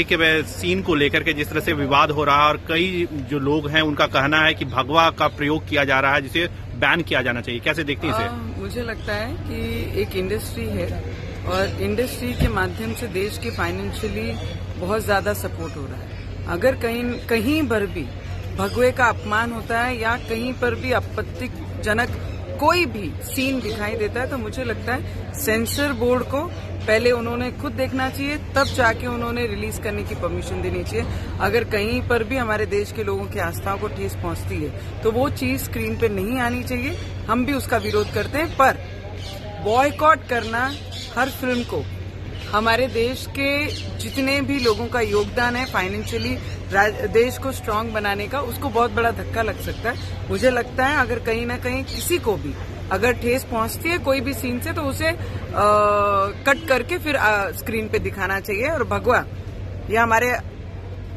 के सीन को लेकर के जिस तरह से विवाद हो रहा है और कई जो लोग हैं, उनका कहना है कि भगवा का प्रयोग किया जा रहा है, जिसे बैन किया जाना चाहिए। कैसे देखती हैं मुझे लगता है कि एक इंडस्ट्री है और इंडस्ट्री के माध्यम से देश के फाइनेंशियली बहुत ज़्यादा सपोर्ट हो रहा है। अगर कहीं कहीं पर भी भगवे का अपमान होता है या कहीं पर भी आपत्तिजनक कोई भी सीन दिखाई देता है तो मुझे लगता है सेंसर बोर्ड को पहले उन्होंने खुद देखना चाहिए, तब जाके उन्होंने रिलीज़ करने की परमिशन देनी चाहिए। अगर कहीं पर भी हमारे देश के लोगों की आस्थाओं को ठेस पहुँचती है तो वो चीज़ स्क्रीन पे नहीं आनी चाहिए। हम भी उसका विरोध करते हैं, पर बॉयकॉट करना हर फ़िल्म को हमारे देश के जितने भी लोगों का योगदान है फाइनेंशियली देश को स्ट्रांग बनाने का उसको बहुत बड़ा धक्का लग सकता है। मुझे लगता है अगर कहीं ना कहीं किसी को भी अगर ठेस पहुँचती है कोई भी सीन से तो उसे आ, कट करके फिर आ, स्क्रीन पे दिखाना चाहिए। और भगवा यह हमारे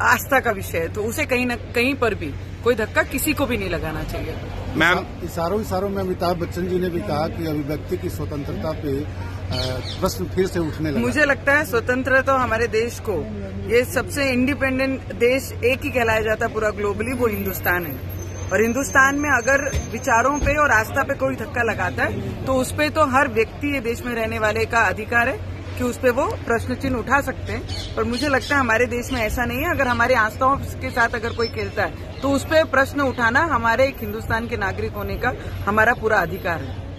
आस्था का विषय है तो उसे कहीं न कहीं पर भी कोई धक्का किसी को भी नहीं लगाना चाहिए। मैम इशारों इशारों में अमिताभ बच्चन जी ने भी कहा कि अभिव्यक्ति की स्वतंत्रता पे प्रश्न फिर से उठने लगा। मुझे लगता है स्वतंत्र तो हमारे देश को, ये सबसे इंडिपेंडेंट देश एक ही कहलाया जाता है पूरा ग्लोबली वो हिंदुस्तान है। और हिंदुस्तान में अगर विचारों पे और आस्था पे कोई धक्का लगाता है तो उस पर तो हर व्यक्ति ये देश में रहने वाले का अधिकार है कि उस पर वो प्रश्न चिन्ह उठा सकते हैं। पर मुझे लगता है हमारे देश में ऐसा नहीं है। अगर हमारे आस्थाओं के साथ अगर कोई खेलता है तो उस पर प्रश्न उठाना हमारे एक हिंदुस्तान के नागरिक होने का हमारा पूरा अधिकार है।